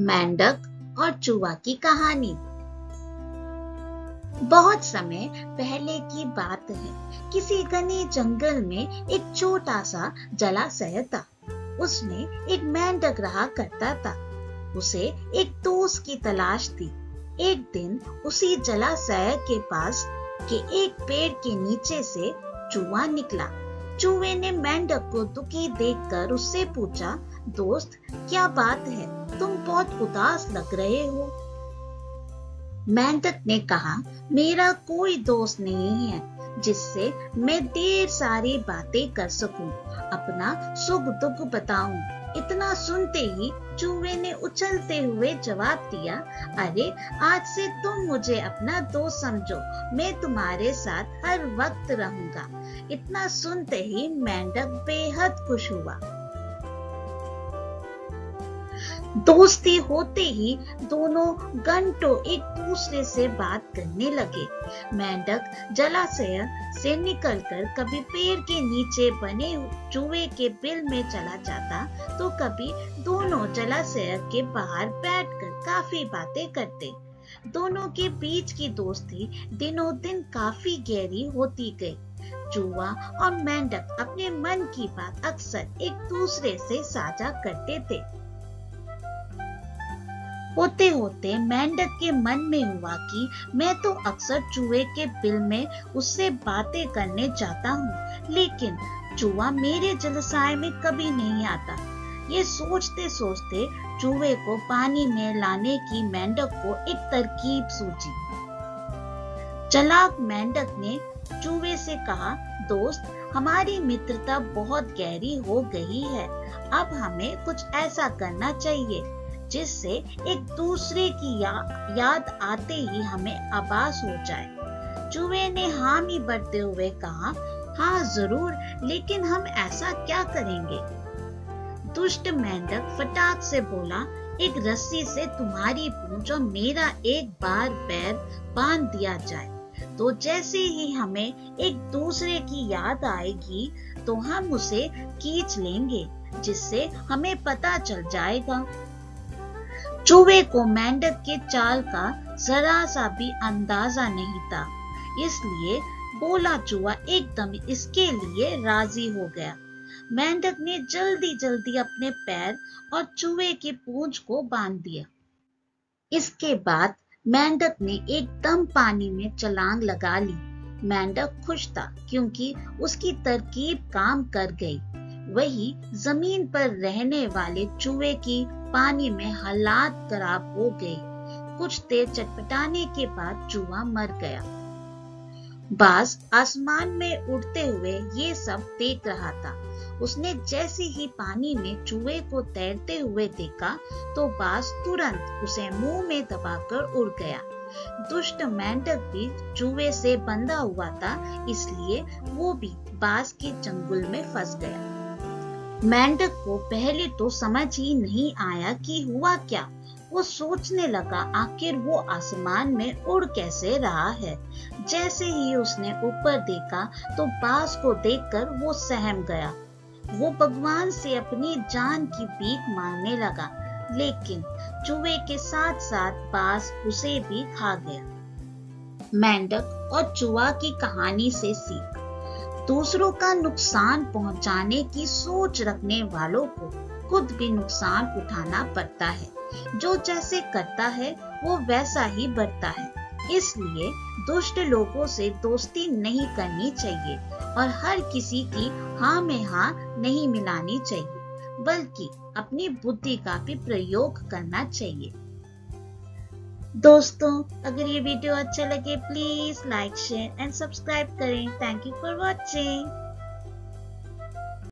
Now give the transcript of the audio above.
मेंढक और चूहा की कहानी। बहुत समय पहले की बात है, किसी घने जंगल में एक छोटा सा जलाशय था। उसमें एक मेंढक रहा करता था। उसे एक दोस्त की तलाश थी। एक दिन उसी जलाशय के पास के एक पेड़ के नीचे से चूहा निकला। चूहे ने मेंढक को दुखी देखकर उससे पूछा, दोस्त, क्या बात है? तुम बहुत उदास लग रहे हो। मेंढक ने कहा मेरा कोई दोस्त नहीं है जिससे मैं देर सारी बातें कर सकूँ, अपना सुख दुख बताऊँ। इतना सुनते ही चूहे ने उछलते हुए जवाब दिया अरे आज से तुम मुझे अपना दोस्त समझो। मैं तुम्हारे साथ हर वक्त रहूँगा। इतना सुनते ही मेंढक बेहद खुश हुआ। दोस्ती होते ही दोनों घंटों एक दूसरे से बात करने लगे। मेंढक जलाशय से निकलकर कभी पेड़ के नीचे बने चूहे के बिल में चला जाता तो कभी दोनों जलाशय के बाहर बैठकर काफ़ी बातें करते। दोनों के बीच की दोस्ती दिनों दिन काफ़ी गहरी होती गई। चूहा और मेंढक अपने मन की बात अक्सर एक दूसरे से साझा करते थे। होते होते मेंढक के मन में हुआ कि मैं तो अक्सर चूहे के बिल में उससे बातें करने जाता हूँ, लेकिन चूहा मेरे जलसाय में कभी नहीं आता। ये सोचते सोचते चूहे को पानी में लाने की मेंढक को एक तरकीब सूझी। चलाक मेंढक ने चूहे से कहा, दोस्त, हमारी मित्रता बहुत गहरी हो गई है। अब हमें कुछ ऐसा करना चाहिए। जिससे एक दूसरे की या, याद आते ही हमें आभास हो जाए। चूहे ने हामी बढ़ते हुए कहा हाँ ज़रूर लेकिन हम ऐसा क्या करेंगे? दुष्ट मेंढक फटाक से बोला एक रस्सी से तुम्हारी पूंछ और मेरा एक बार पैर बाँध दिया जाए। तो जैसे ही हमें एक दूसरे की याद आएगी तो हम उसे खींच लेंगे जिससे हमें पता चल जाएगा। चूहे को मेंढक के चाल का जरा सा भी अंदाज़ा नहीं था। इसलिए बोला चूहा एकदम इसके लिए राज़ी हो गया। मेंढक ने जल्दी जल्दी अपने पैर और चूहे की पूंछ को बाँध दिया। इसके बाद मेंढक ने एकदम पानी में चलांग लगा ली। मेंढक खुश था क्योंकि उसकी तरकीब काम कर गई। वही ज़मीन पर रहने वाले चूहे की पानी में हालात खराब हो गए। कुछ देर चटपटाने के बाद चूहा मर गया। बाज आसमान में उड़ते हुए ये सब देख रहा था। उसने जैसे ही पानी में चूहे को तैरते हुए देखा तो बाज तुरंत उसे मुँह में दबाकर उड़ गया। दुष्ट मेंढक भी चूहे से बंधा हुआ था, इसलिए वो भी बाज के चंगुल में फंस गया। मेंढक को पहले तो समझ ही नहीं आया कि हुआ क्या। वो सोचने लगा, आखिर वो आसमान में उड़ कैसे रहा है? जैसे ही उसने ऊपर देखा तो बास को देखकर वो सहम गया। वो भगवान से अपनी जान की भीख मांगने लगा, लेकिन चूहे के साथ साथ बास उसे भी खा गया। मेंढक और चूहा की कहानी से सीख। दूसरों का नुकसान पहुँचाने की सोच रखने वालों को खुद भी नुकसान उठाना पड़ता है। जो जैसे करता है, वो वैसा ही बढ़ता है। इसलिए दुष्ट लोगों से दोस्ती नहीं करनी चाहिए और हर किसी की हाँ में हाँ नहीं मिलानी चाहिए, बल्कि अपनी बुद्धि का भी प्रयोग करना चाहिए। दोस्तों, अगर ये वीडियो अच्छा लगे please like share and subscribe करें. Thank you for watching